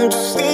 I'm just